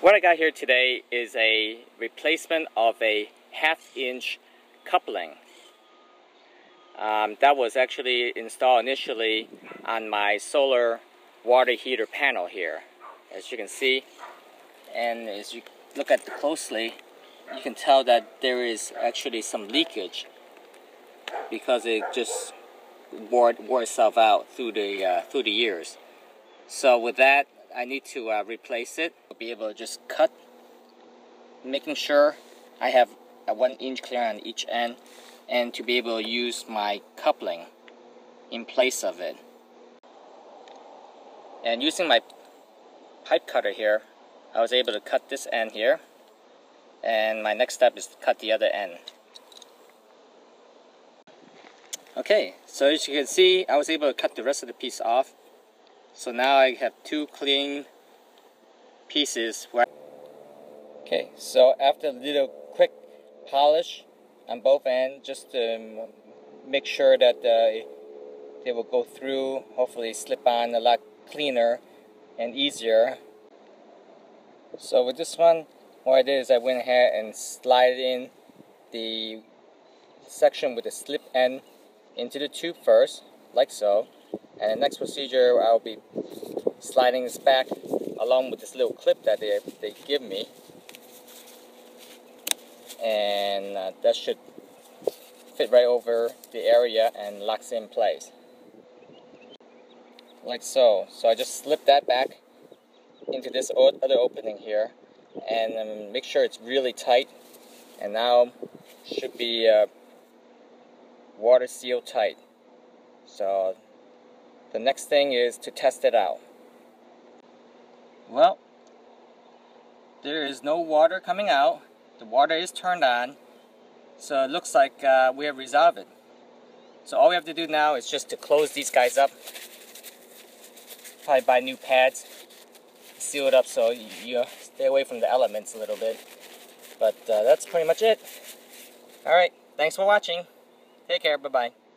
What I got here today is a replacement of a half inch coupling. Um, that was actually installed initially on my solar water heater panel here as you can see and as you look at closely you can tell that there is actually some leakage because it just wore, wore itself out through the uh, through the years so with that I need to uh, replace it. I'll be able to just cut making sure I have a one inch clear on each end and to be able to use my coupling in place of it. And using my pipe cutter here I was able to cut this end here. And my next step is to cut the other end. Okay so as you can see I was able to cut the rest of the piece off so now I have two clean pieces okay so after a little quick polish on both ends just to make sure that uh, they will go through hopefully slip on a lot cleaner and easier. So with this one what I did is I went ahead and slide in the section with the slip end into the tube first like so and the next procedure I'll be sliding this back along with this little clip that they, they give me. And uh, that should fit right over the area and locks in place. Like so. So I just slip that back into this other opening here and um, make sure it's really tight. And now should be uh, water seal tight. So the next thing is to test it out. Well there is no water coming out. The water is turned on. So it looks like uh, we have resolved it. So all we have to do now is just to close these guys up. Probably buy new pads seal it up so you, stay away from the elements a little bit. But uh, that's pretty much it. Alright thanks for watching. Take care. Bye bye